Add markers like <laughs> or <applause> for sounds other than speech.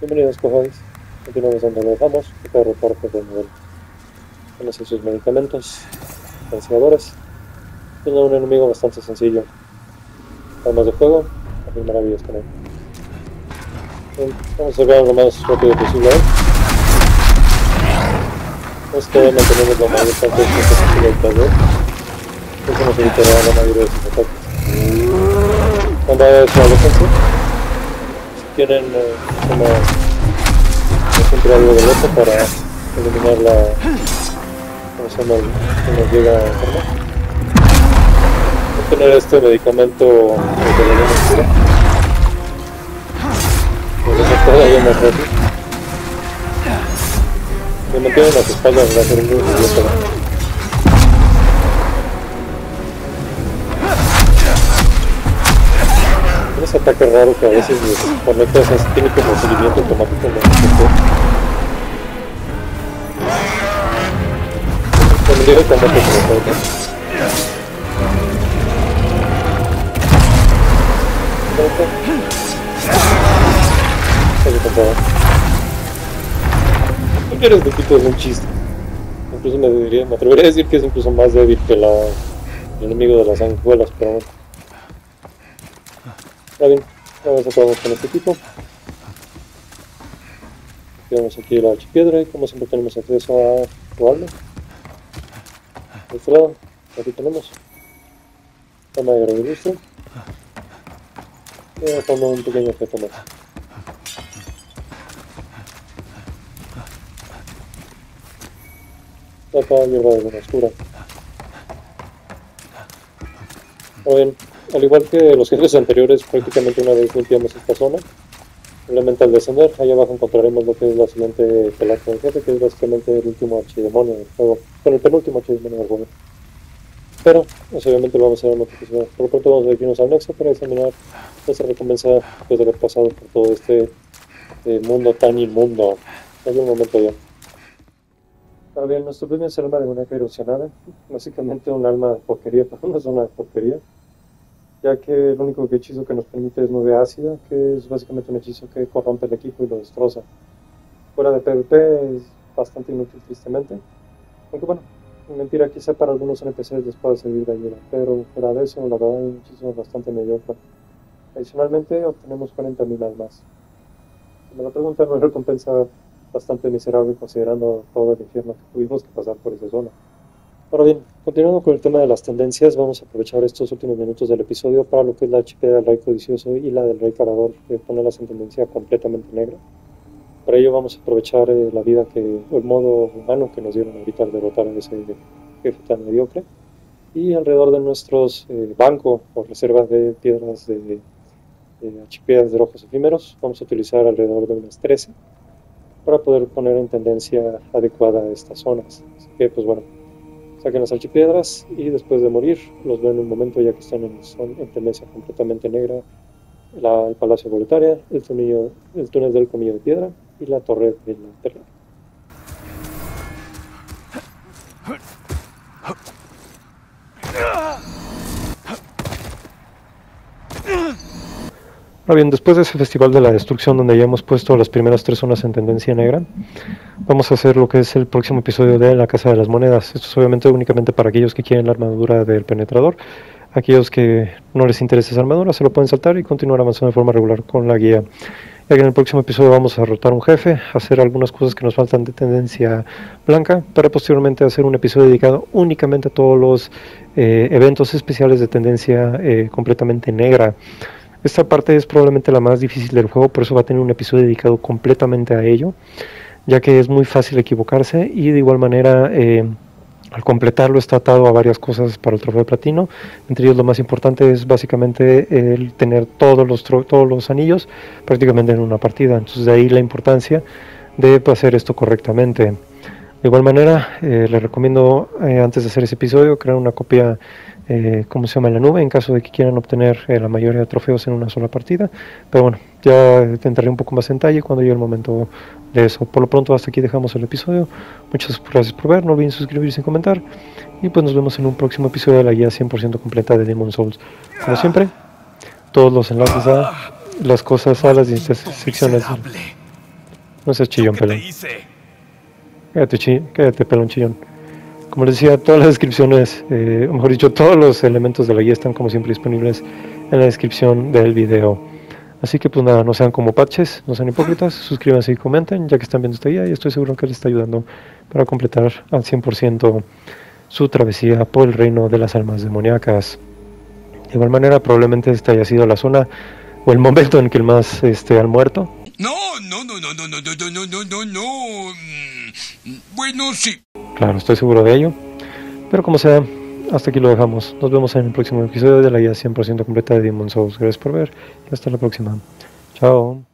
Bienvenidos, cojones. Continuamos donde lo dejamos. Acá reporte de nivel. Tienes sus medicamentos, potenciadores. Tiene un enemigo bastante sencillo. Armas de fuego, hacer maravillas con él. Bien, Vamos a sacar lo más rápido posible. ¿eh? Esto mantenemos mayor parte de esta posible del Eso nos evitará la mayoría de sus ataques. Cuando haya hecho la defensa, tienen eh, una, siempre algo de loco para eliminar la. ¿Cómo se llama? Que nos llega tener este medicamento de la oscura. Por eso todavía más rápido. Me mantienen las espaldas, va a ser muy ese ataque raro que a veces les conectas, es- tiene como seguimiento automático. Cuando llega el combate como todo, ¿no? Oye, compadre. ¿Por qué eres de de un chiste? Incluso me, diría, me atrevería a decir que es incluso más débil que la, el enemigo de las sanguijuelas, pero bueno. Está bien, vamos a acabamos con este tipo. Tenemos aquí la archipiedra y como siempre tenemos acceso a Rualme. De este lado, aquí tenemos. Toma de registro. Y fondo un pequeño objeto más. Tapa hierba de luna oscura. Ahora bien, al igual que los jefes anteriores, prácticamente una vez limpiamos esta zona, simplemente al descender, ahí abajo encontraremos lo que es la siguiente pelaje del jefe, que es básicamente el último archidemonio del juego, bueno, el penúltimo archidemonio del juego. Pero, pues, obviamente lo vamos a hacer en otra ocasión. Por lo pronto vamos a irnos al nexo para examinar nuestra recompensa después de haber pasado por todo este eh, mundo tan inmundo. Hay un momento ya. Ahora bien, nuestro premio es el alma de una erosionada, básicamente un alma de porquería <laughs> para una zona de porquería ya que el único hechizo que nos permite es nube ácida, que es básicamente un hechizo que corrompe el equipo y lo destroza. Fuera de PvP es bastante inútil, tristemente. Aunque bueno, mentira, quizá para algunos NPCs les pueda servir de ayuda, pero fuera de eso, la verdad, es un hechizo bastante mediocre. Adicionalmente, obtenemos 40.000 almas. Me lo preguntan, una recompensa bastante miserable considerando todo el infierno que tuvimos que pasar por esa zona. Ahora bien, continuando con el tema de las tendencias, vamos a aprovechar estos últimos minutos del episodio para lo que es la HP del Rey Codicioso y la del Rey Carador, eh, ponerlas en tendencia completamente negra. Para ello vamos a aprovechar eh, la vida que, el modo humano que nos dieron ahorita al derrotar a ese jefe tan mediocre. Y alrededor de nuestros eh, bancos o reservas de piedras de, de de rojos efímeros, vamos a utilizar alrededor de unas 13 para poder poner en tendencia adecuada estas zonas. Así que, pues bueno, saquen las archipiedras y después de morir los ven en un momento ya que están en, son en tendencia completamente negra la, el Palacio Boletaria, el, túnel, el túnel del Comillo de Piedra y la Torre de la Perla. Bien, después de ese festival de la destrucción donde ya hemos puesto las primeras tres zonas en tendencia negra, vamos a hacer lo que es el próximo episodio de la Casa de las Monedas. Esto es obviamente únicamente para aquellos que quieren la armadura del penetrador. Aquellos que no les interesa esa armadura se lo pueden saltar y continuar avanzando de forma regular con la guía. Ya que en el próximo episodio vamos a derrotar un jefe, hacer algunas cosas que nos faltan de tendencia blanca, para posteriormente hacer un episodio dedicado únicamente a todos los eh, eventos especiales de tendencia eh, completamente negra. Esta parte es probablemente la más difícil del juego, por eso va a tener un episodio dedicado completamente a ello, ya que es muy fácil equivocarse y de igual manera eh, al completarlo está atado a varias cosas para el trofeo de platino. Entre ellos lo más importante es básicamente el tener todos los, todos los anillos prácticamente en una partida. Entonces de ahí la importancia de hacer esto correctamente. De igual manera, eh, les recomiendo eh, antes de hacer ese episodio crear una copia eh, ¿cómo se llama? En la nube, en caso de que quieran obtener eh, la mayoría de trofeos en una sola partida. Pero bueno, ya entraré un poco más en detalle cuando llegue el momento de eso. Por lo pronto, hasta aquí dejamos el episodio. Muchas gracias por ver, no olviden suscribirse y comentar. Y pues nos vemos en un próximo episodio de la guía 100% completa de Demon Souls. Como siempre, todos los enlaces a las cosas, a las secciones No seas chillón, pelón. Quédate, chi quédate, pelón chillón. Como les decía, todas las descripciones, eh, mejor dicho, todos los elementos de la guía están como siempre disponibles en la descripción del video. Así que pues nada, no sean como patches, no sean hipócritas, suscríbanse y comenten ya que están viendo esta guía y estoy seguro que les está ayudando para completar al 100% su travesía por el reino de las almas demoníacas. De igual manera, probablemente esta haya sido la zona o el momento en que el más este, han muerto. No, no, no, no, no, no, no, no, no, no, no. Bueno, sí. Claro, estoy seguro de ello. Pero como sea, hasta aquí lo dejamos. Nos vemos en el próximo episodio de la guía 100% completa de Demon Souls. Gracias por ver y hasta la próxima. Chao.